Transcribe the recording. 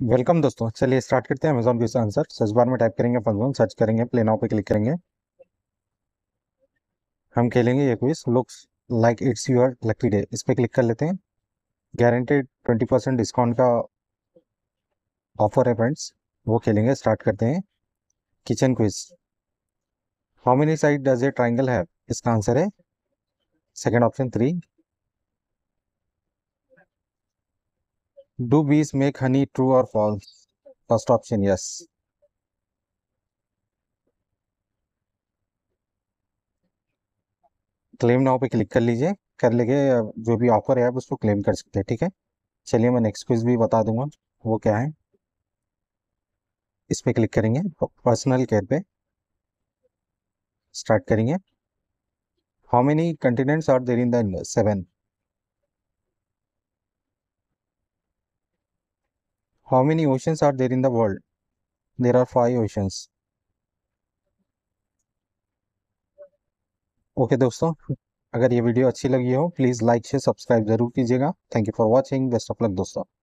Welcome दोस्तों, चलिए start करते हैं Amazon question answer search bar में टाइप करेंगे फ़ंक्शन सर्च करेंगे प्ले नाउ पे क्लिक करेंगे। हम खेलेंगे ये quiz looks like it's your lucky day इस पर क्लिक कर लेते हैं। गारंटेड ट्वेंटी परसेंट डिस्काउंट का ऑफ़र है फ्रेंड्स वो खेलेंगे स्टार्ट करते हैं। Kitchen quiz how many side does a triangle है इसका आंसर है। Second option three do bees make honey true और false first option yes claim now पे क्लिक कर लीजिए। कर लेंगे, जो भी ऑफ़र है, आप उसको क्लेम कर सकते हैं, ठीक है? चलिए मैं नेक्स्ट क्विज भी बता दूँगा, वो क्या है? इस पे क्लिक करेंगे पर्सनल केयर पे। स्टार्ट करेंगे। How many continents are there in the seven how many oceans are there in the world there are five oceans okay दोस्तों, अगर ये वीडियो अच्छी लगी हो प्लीज़ लाइक शेयर सब्सक्राइब ज़रूर कीजिएगा। Thank you for watching best of luck दोस्तों।